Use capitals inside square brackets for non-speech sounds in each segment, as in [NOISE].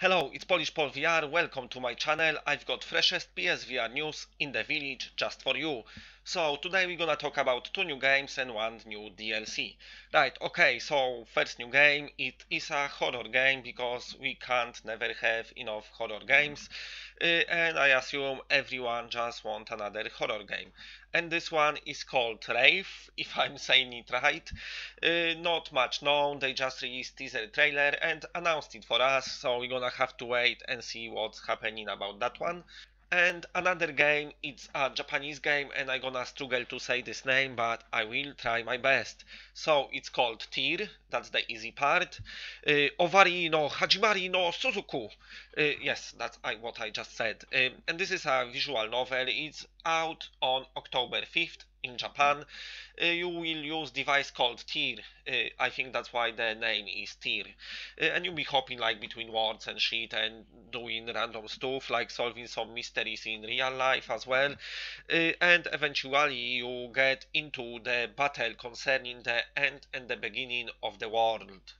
Hello, it's Polish Paul VR. Welcome to my channel. I've got freshest PSVR news in the village just for you. So today we're gonna talk about two new games and one new DLC. Right, okay, so first new game, it is a horror game because we can't never have enough horror games. Uh, and I assume everyone just want another horror game. And this one is called Wraith, [LAUGHS] if I'm saying it right. Uh, not much known, they just released teaser trailer and announced it for us, so we're gonna have to wait and see what's happening about that one. And another game, it's a Japanese game and I'm gonna struggle to say this name, but I will try my best. So it's called Tear, that's the easy part. Uh, Owari no Hajimari no Shizuku. Uh, yes, that's I, what I just said. Um, and this is a visual novel. It's out on October 5th in Japan. Uh, you will use device called Tear. Uh, I think that's why the name is Tear. Uh, and you'll be hopping like between words and shit and doing random stuff like solving some mysteries in real life as well. Uh, and eventually you get into the battle concerning the end and the beginning of the world.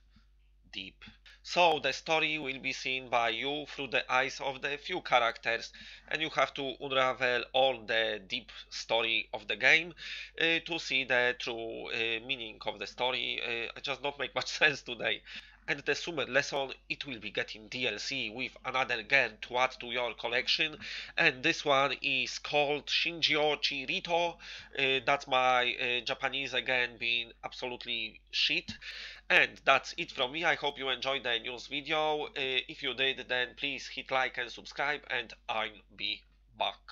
Deep. So the story will be seen by you through the eyes of the few characters and you have to unravel all the deep story of the game uh, to see the true uh, meaning of the story. Uh, it just don't make much [LAUGHS] sense today. And the summer lesson, it will be getting DLC with another game to add to your collection. And this one is called Shinjo Chisato. Uh, that's my uh, Japanese again being absolutely shit. And that's it from me. I hope you enjoyed the news video. Uh, if you did, then please hit like and subscribe and I'll be back.